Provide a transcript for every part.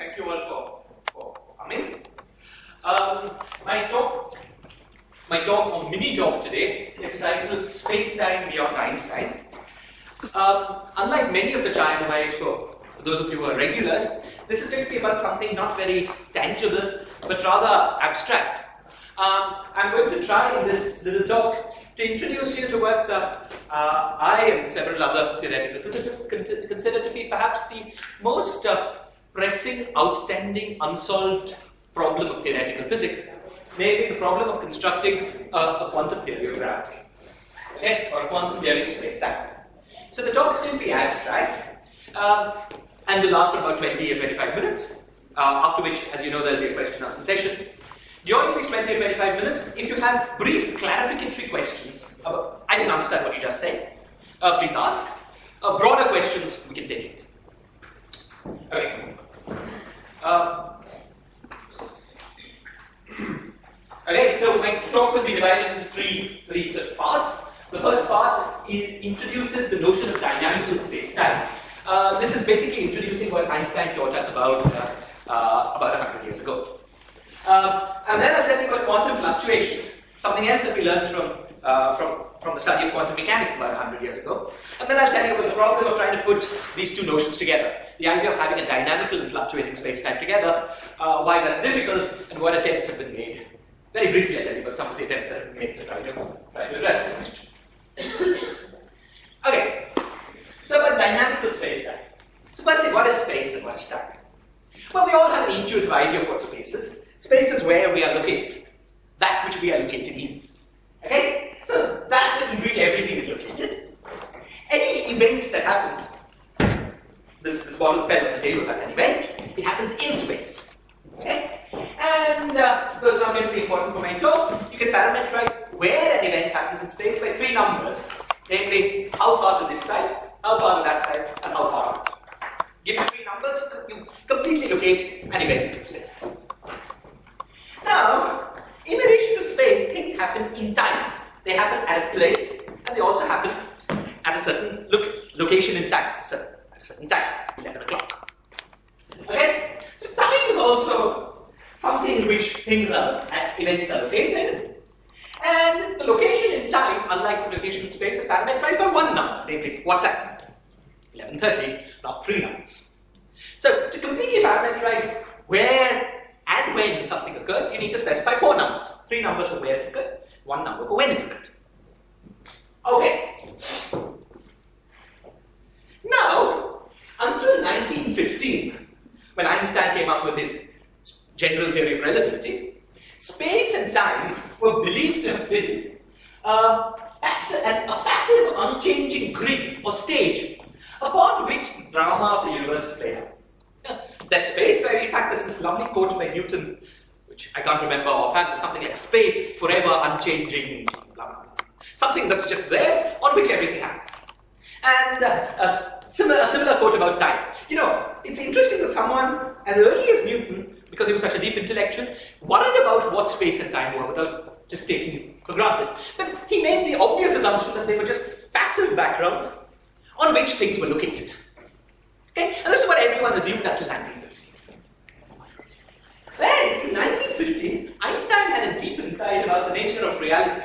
Thank you all for, for coming. Um, my talk, my talk or mini talk today is titled Space Time Beyond Einstein. Um, unlike many of the Chai and Whys for those of you who are regulars, this is going to be about something not very tangible but rather abstract. Um, I'm going to try in this little talk to introduce you to what uh, uh, I and several other theoretical physicists consider to be perhaps the most uh, pressing, outstanding, unsolved problem of theoretical physics, namely the problem of constructing a quantum theory of gravity, okay, or a quantum theory of space-time. So the talk is going to be abstract um, and will last for about 20 or 25 minutes, uh, after which, as you know, there will be a question answer session. During these 20 or 25 minutes, if you have brief clarificatory questions I didn't understand what you just said, uh, please ask. Uh, broader questions, we can take it. Okay. Uh, okay, so my talk will be divided into three, three of parts. The first part introduces the notion of dynamical space-time. Uh, this is basically introducing what Einstein taught us about uh, uh, about 100 years ago. Um, and then I'll tell you about quantum fluctuations, something else that we learned from, uh, from, from the study of quantum mechanics about 100 years ago. And then I'll tell you about the problem of trying to put these two notions together. The idea of having a dynamical and fluctuating space-time together, uh, why that's difficult, and what attempts have been made. Very briefly, I'll tell you about some of the attempts that have been made to try to, try to address this question. okay, so about dynamical space-time. So firstly, what is space and what is time? Well, we all have an intuitive idea of what space is. Space is where we are located, that which we are located in. Okay? So that in which everything is located. Any event that happens, this, this bottle fell on the table, that's an event, it happens in space. Okay? And uh, those are going to be important for my talk. You can parameterize where an event happens in space by three numbers, namely how far to this side, how far to that side, and how far out. Give you three numbers, you completely locate an event in space. Now, in relation to space, things happen in time. They happen at a place, and they also happen at a certain look, location in time, at a certain time, 11 o'clock. Okay? So time is also something in which things are, uh, events are located, and the location in time, unlike the location in space, is parameterized by one number, namely what time? 11.30, not three numbers. So to completely parameterize where and when something occurred, you need to specify four numbers. Three numbers for where it occurred, one number for when it occurred. Okay. Now, until 1915, when Einstein came up with his general theory of relativity, space and time were believed to have been uh, a passive, unchanging grid or stage upon which the drama of the universe played out. There's space, in fact, there's this lovely quote by Newton, which I can't remember offhand, but something like space forever unchanging, blah, blah, blah. Something that's just there on which everything happens. And uh, uh, similar, similar quote about time. You know, it's interesting that someone as early as Newton, because he was such a deep intellectual, worried about what space and time were without just taking it for granted. But he made the obvious assumption that they were just passive backgrounds on which things were located. Okay? And this is what everyone assumed until 1950. Then, in 1950, Einstein had a deep insight about the nature of reality.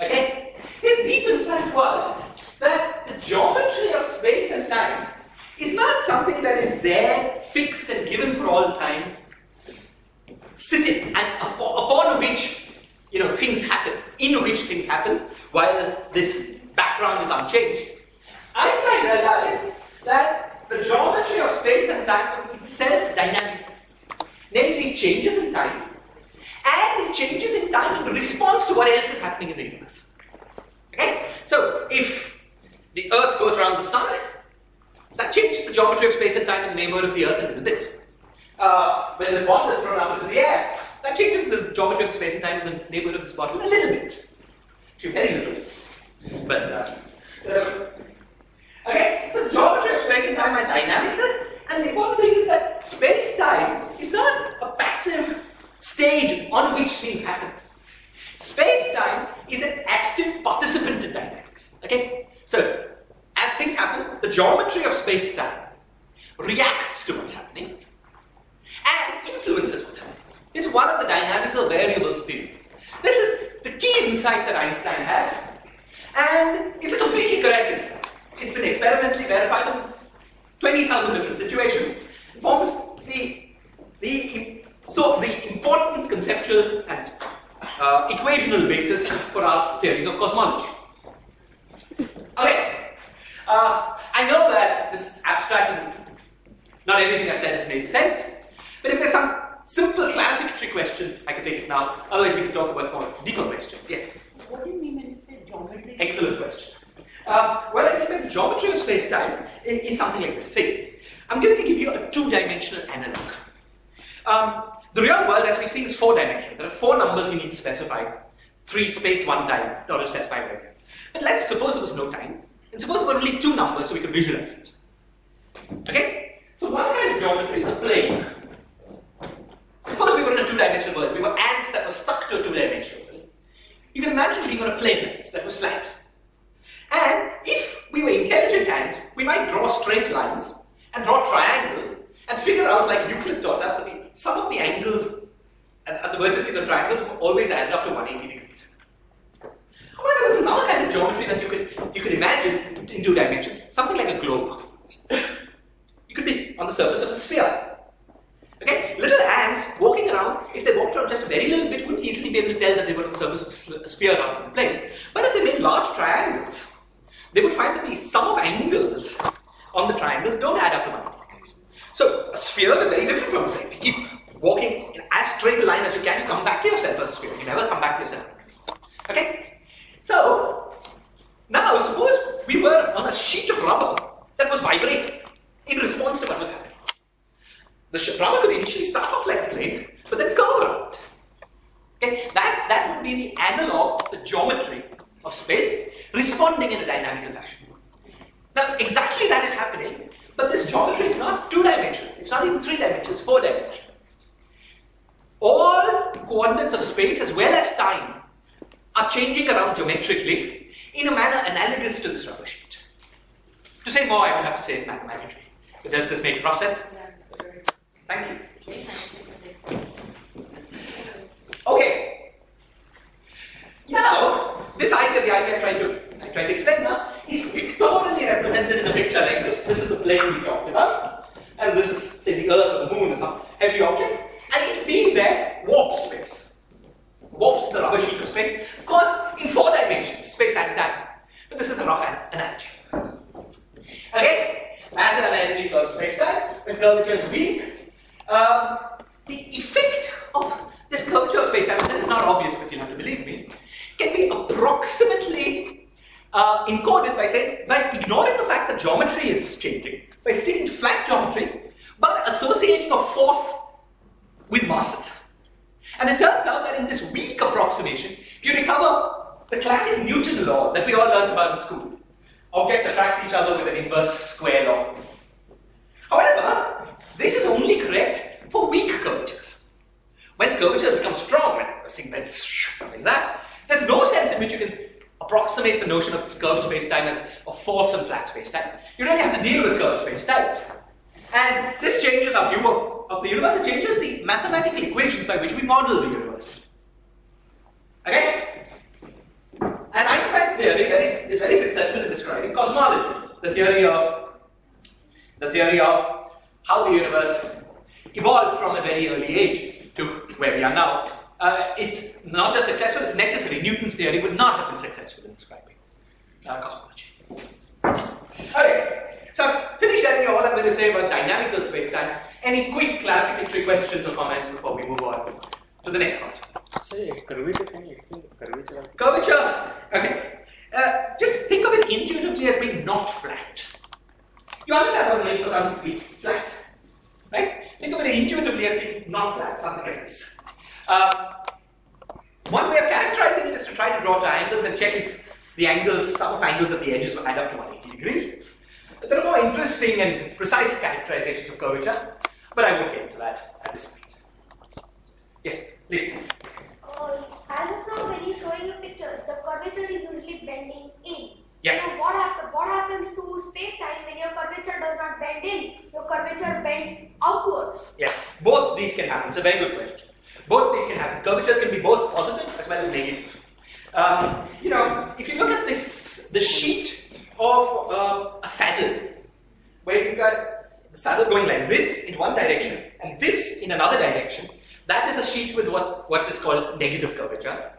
Okay? His deep insight was that geometry of space and time is not something that is there, fixed and given for all time, sitting and upon which you know things happen, in which things happen, while this background is unchanged. Einstein realized that the geometry of space and time is itself dynamic. Namely, it changes in time, and it changes in time in response to what else is happening in the universe. Okay? So, if the Earth goes around the Sun, that changes the geometry of space and time in the neighborhood of the Earth a little bit. Uh, when this bottle is thrown up into the air, that changes the geometry of space and time in the neighborhood of this bottle a little bit. Actually, very little. But, uh, so, Okay? So geometry of space and time are dynamical, and the important thing is that space-time is not a passive stage on which things happen. Space-time is an active participant in dynamics. Okay? So, as things happen, the geometry of space-time reacts to what's happening, and influences what's happening. It's one of the dynamical variables periods. This is the key insight that Einstein had, and it's a completely correct insight. It's been experimentally verified in 20,000 different situations. It forms the, the, so the important conceptual and uh, equational basis for our theories of cosmology. Okay, uh, I know that this is abstract and not everything I've said has made sense, but if there's some simple clarificatory question, I can take it now. Otherwise, we can talk about more deeper questions. Yes? What do you mean when you say geometry? Excellent question. Uh, well, I mean by the geometry of space-time is, is, something like this. See, I'm going to give you a two-dimensional analog. Um, the real world, as we've seen, is four-dimensional. There are four numbers you need to specify. Three space, one time, order to specify where. But let's suppose there was no time, and suppose there were only two numbers so we could visualize it. Okay? So one kind of geometry is a plane. Suppose we were in a two-dimensional world. We were ants that were stuck to a two-dimensional world. You can imagine being on a plane that was flat. And if we were intelligent ants, we might draw straight lines and draw triangles and figure out, like Euclid taught us, that sum of the angles at, at the vertices of triangles always add up to 180 degrees. However, there's another kind of geometry that you could, you could imagine in two dimensions, something like a globe. You could be on the surface of a sphere. Okay, little ants walking around, if they walked around just a very little bit, wouldn't easily be able to tell that they were on the surface of a sphere rather than a plane. But if they made large triangles, they would find that the sum of angles on the triangles don't add up to 180 degrees. So a sphere is very different from a plane. If you keep walking in as straight a line as you can, you come back to yourself as a sphere. You never come back to yourself. Okay? So, now suppose we were on a sheet of rubber that was vibrating in response to what was happening. The rubber could initially start off like a plane, but then curve around. Okay? That, that would be the analog, of the geometry of space responding in a dynamical fashion. Now, exactly that is happening, but this geometry is not two-dimensional. It's not even three-dimensional, it's four-dimensional. All coordinates of space as well as time are changing around geometrically in a manner analogous to this rubber sheet. To say more, I will have to say it mathematically. But does this make rough sense? Thank you. Okay. Now, this idea, the idea I tried to I tried to explain now, is pictorially represented in a picture like this. This is the plane we talked about, and this is, say, the Earth or the Moon or some heavy object, and it being there warps space. Warps the rubber sheet of space. Of course, in four dimensions, space and time. But this is a rough analogy. Okay? Matter and energy curve space-time. When curvature is weak, um, the effect of this curvature of space-time, this is not obvious, but you have to believe me, can be approximately uh, encoded by saying, by ignoring the fact that geometry is changing, by sticking to flat geometry, but associating a force with masses. And it turns out that in this weak approximation, you recover the law that we all learnt about in school. Objects attract each other with an inverse square law. However, this is only correct for weak curvatures. When curvatures become strong, when the thing bends like that, there's no sense in which you can approximate the notion of this curved space-time as a force and flat space-time. You really have to deal with curved space-times. And this changes our view of the universe, it changes the mathematical equations by which we model the universe. Okay? And Einstein's theory very, is very successful in describing cosmology, the theory of the theory of how the universe evolved from a very early age to where we are now. Uh, it's not just successful, it's necessary. Newton's theory would not have been successful in describing uh, cosmology. Okay, so I've finished telling you what I'm going to say about dynamical spacetime. Any quick clarificatory questions or comments before we move on to the next part? Say curvature, can you explain curvature? Curvature, okay. Uh, just think of it intuitively as being not flat. You understand what for to be flat, right? Think of it intuitively as being not flat, something like this. Uh, one way of characterizing it is to try to draw triangles and check if the angles, sum of angles at the edges will add up to 180 degrees. But there are more interesting and precise characterizations of curvature, but I won't get into that at this point. Yes, please. Uh, as of now, when you're showing your pictures, the curvature is usually bending in. Yes. So what, happen, what happens to space-time when your curvature does not bend in, your curvature bends outwards. Yeah, both these can happen. It's a very good question. Both these can happen. Curvatures can be both positive as well as negative. Um, you know, if you look at this, the sheet of uh, a saddle, where you've got the saddle going like this in one direction and this in another direction, that is a sheet with what, what is called negative curvature.